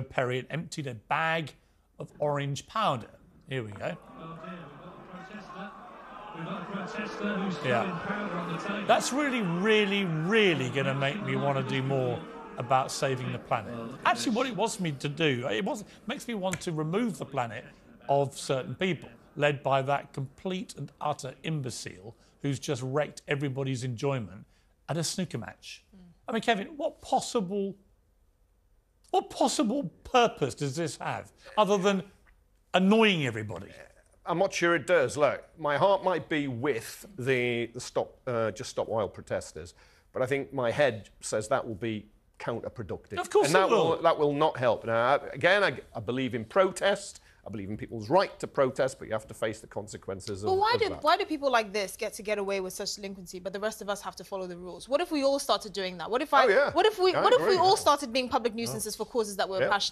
Perry and emptied a bag of orange powder. Here we go. Yeah. That's really, really, really going to make me want to do more about saving the planet. Actually, what it wants me to do, it was, makes me want to remove the planet of certain people, led by that complete and utter imbecile who's just wrecked everybody's enjoyment at a snooker match. Hmm. I mean, Kevin, what possible, what possible purpose does this have other than annoying everybody? I'm not sure it does. Look, my heart might be with the, the stop, uh, Just Stop Oil protesters, but I think my head says that will be counterproductive. Of course and that it will. That will not help. Now, again, I, I believe in protest. I believe in people's right to protest, but you have to face the consequences of, Well, why of do that. why do people like this get to get away with such delinquency, but the rest of us have to follow the rules? What if we all started doing that? What if I? Oh, yeah. What if we? I what if we all started being public nuisances oh. for causes that we're Yeah. passionate?